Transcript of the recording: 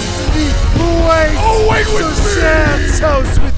destiny awaits. Oh, wait so sad, so sweet.